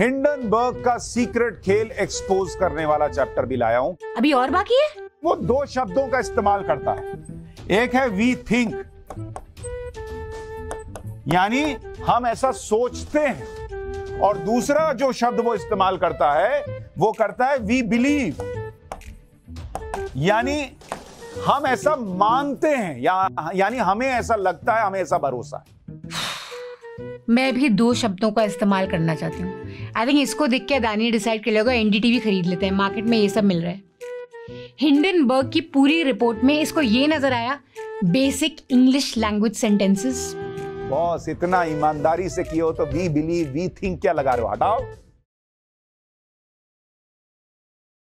Hindenburg का secret खेल expose करने वाला चैप्टर भी लाया हूँ। अभी और बाकी है? वो दो शब्दों का इस्तेमाल करता है। एक है वी थिंक यानी हम ऐसा सोचते हैं। और दूसरा जो शब्द वो इस्तेमाल करता है वो करता है वी बिलीव यानी हम ऐसा मानते हैं। या यानी हमें ऐसा लगता है हमें ऐसा भरोसा है। मैं भी दो शब्दों का इस्तेमाल करना चाहती हूँ। आई थिंक इसको देख के अदानी डिसाइड कर लेगा एनडीटीवी खरीद लेते हैं मार्केट में ये सब मिल रहा है। हिंडनबर्ग की पूरी रिपोर्ट में इसको ये नज़र आया basic English language sentences boss, इतना ईमानदारी से किए हो तो वी बिलीव वी थिंक क्या लगा रहे हो? हटाओ।